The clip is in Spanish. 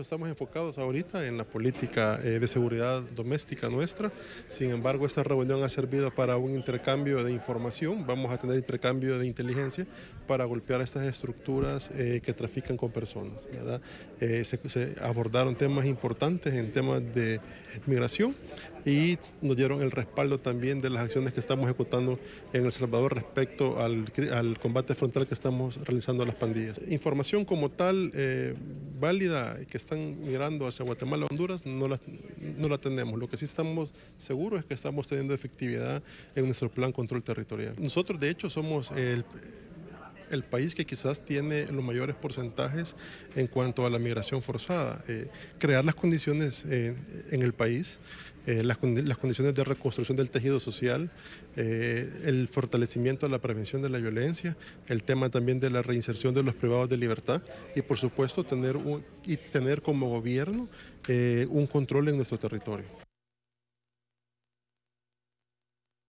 Estamos enfocados ahorita en la política eh, de seguridad doméstica nuestra, sin embargo esta reunión ha servido para un intercambio de información, vamos a tener intercambio de inteligencia para golpear estas estructuras eh, que trafican con personas. Eh, se, se, abordaron temas importantes en temas de migración y nos dieron el respaldo también de las acciones que estamos ejecutando en El Salvador respecto al, al combate frontal que estamos realizando a las pandillas. Información como tal válida que están mirando hacia Guatemala o Honduras, no la, no la tenemos. Lo que sí estamos seguros es que estamos teniendo efectividad en nuestro plan control territorial. Nosotros, de hecho, somos el el país que quizás tiene los mayores porcentajes en cuanto a la migración forzada. Eh, crear las condiciones eh, en el país, eh, las, las, condiciones de reconstrucción del tejido social, el fortalecimiento de la prevención de la violencia, el tema también de la reinserción de los privados de libertad y por supuesto tener, y tener como gobierno un control en nuestro territorio.